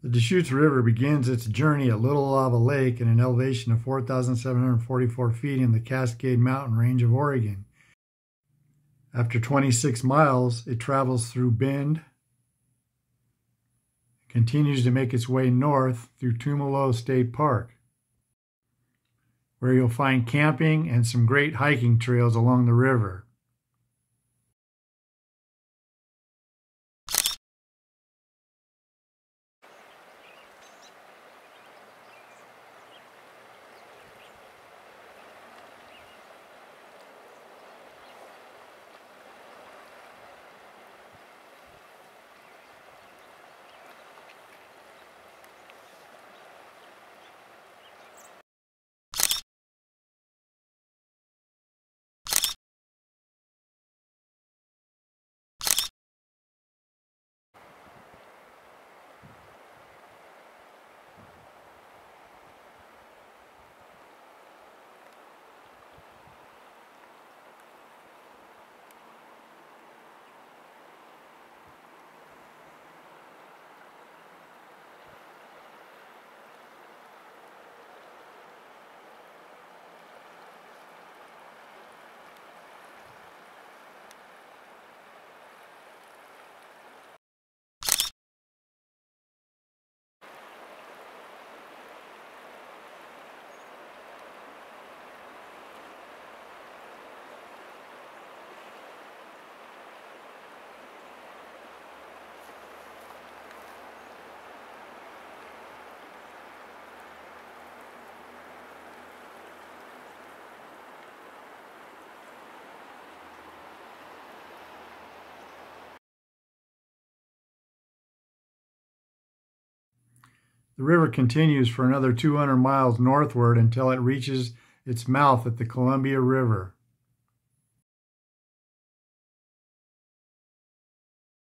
The Deschutes River begins its journey at Little Lava Lake at an elevation of 4,744 feet in the Cascade Mountain range of Oregon. After 26 miles, it travels through Bend, continues to make its way north through Tumalo State Park, where you'll find camping and some great hiking trails along the river. The river continues for another 200 miles northward until it reaches its mouth at the Columbia River.